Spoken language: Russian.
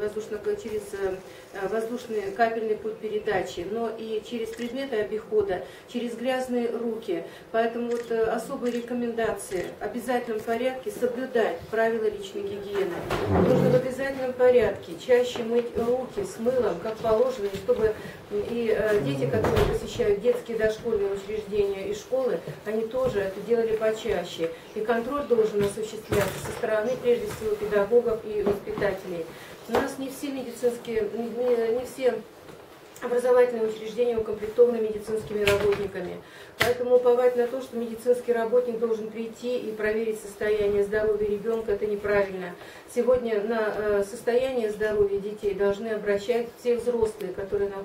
воздушно, через э, воздушный капельный путь передачи, но и через предметы обихода, через грязные руки. Поэтому вот э, особые рекомендации в обязательном порядке соблюдать правила личной гигиены. Нужно обязательном порядке чаще мыть руки с мылом, как положено, и чтобы и э, дети, которые посещают детские дошкольные учреждения и школы, они тоже это делали почаще. И контроль должен осуществляться со стороны, прежде всего, педагогов и воспитателей. У нас не все медицинские, не, не все образовательные учреждения укомплектованы медицинскими работниками. Поэтому уповать на то, что медицинский работник должен прийти и проверить состояние здоровья ребенка, это неправильно. Сегодня на э, состояние здоровья детей должны обращать все взрослые, которые находятся